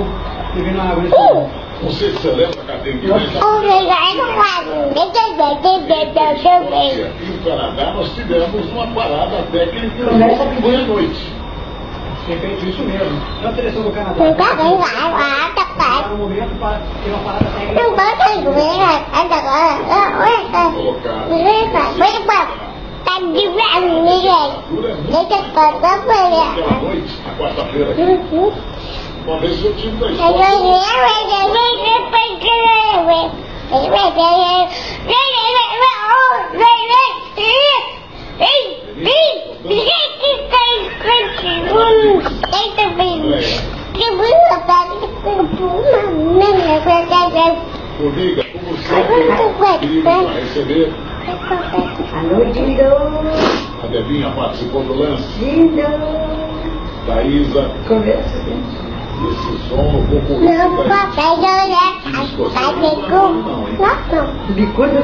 estou bebendo água nesse momento. Não você lembra, Cadê? Que nós aqui no Canadá nós tivemos uma parada técnica que foi à noite. Tem feito isso mesmo. Na direção do Canadá. Para o momento, para ter uma parada técnica. Aquela noite, na quarta-feira, uma vez eu tive da escola. Formiga, como sempre, querido, para receber. Alô, Dindo, A Devinha participou do lance. Dindo. Da Isa, Conversa, gente. 南瓜白又圆，白又白又白，你滚蛋！